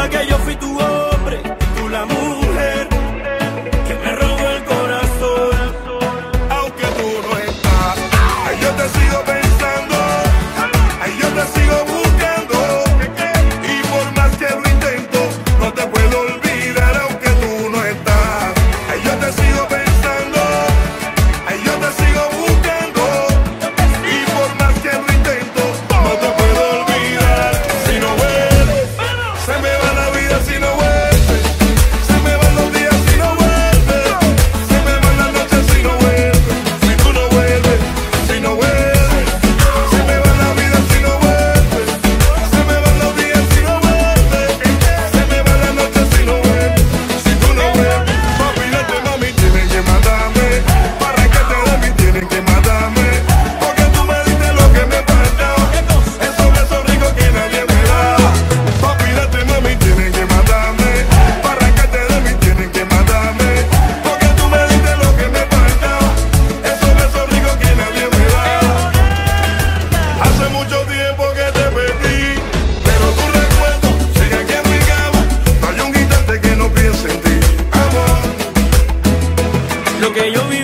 vida que yo fui tu voz. Lo que yo vi